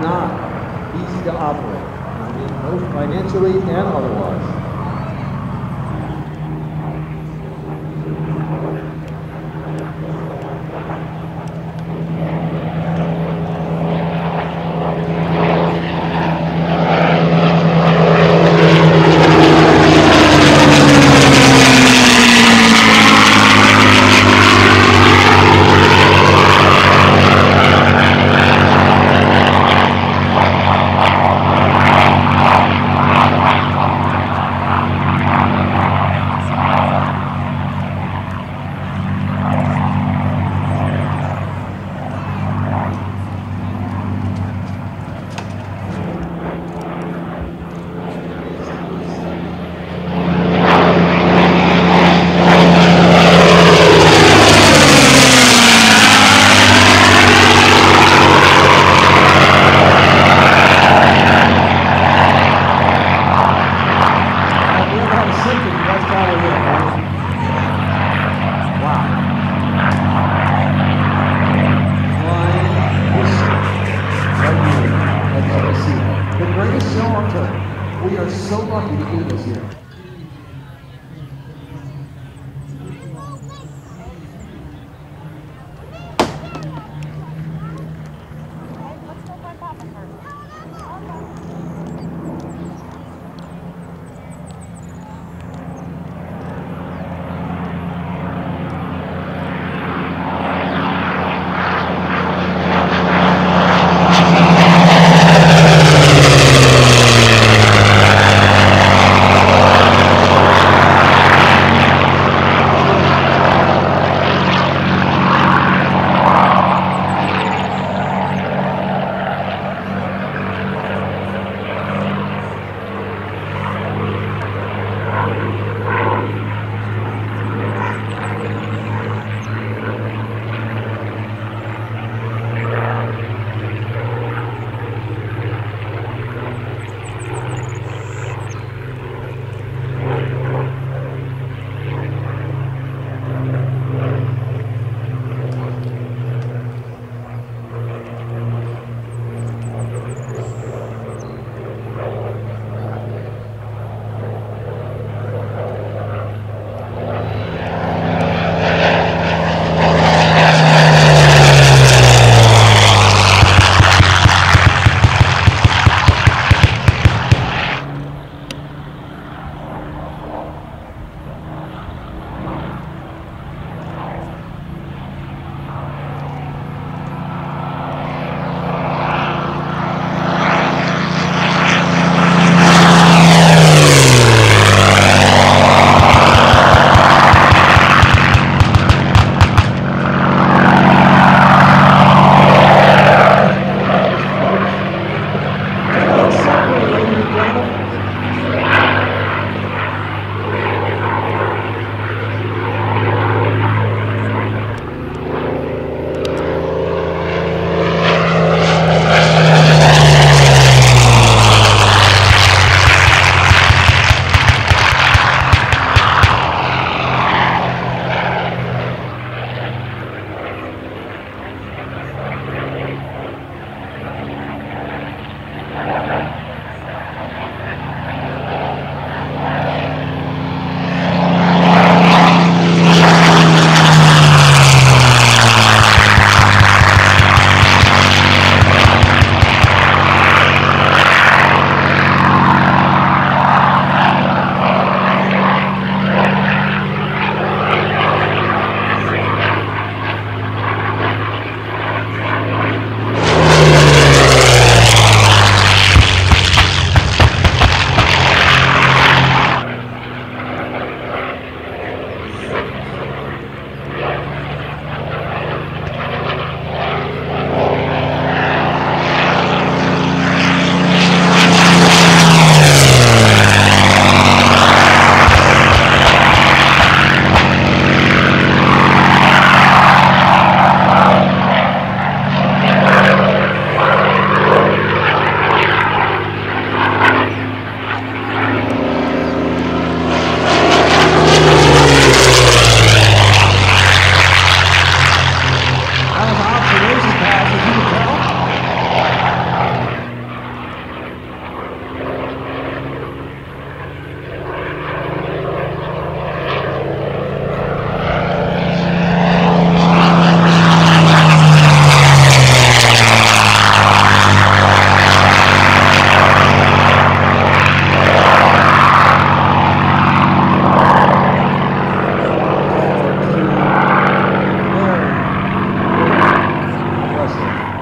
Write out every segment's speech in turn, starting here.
not easy to operate. I mean, both financially and otherwise. here.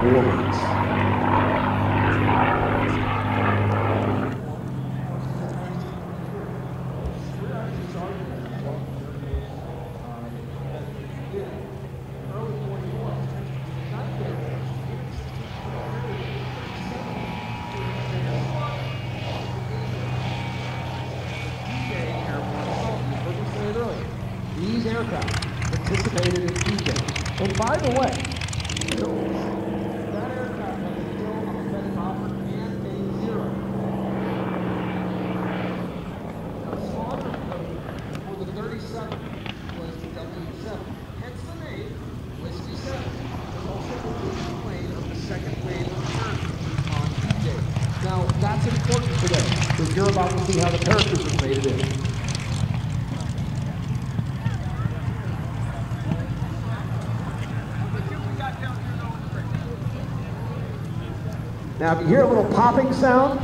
These aircraft participated in T.J. And by the way, Made it in. Now, if you hear a little popping sound,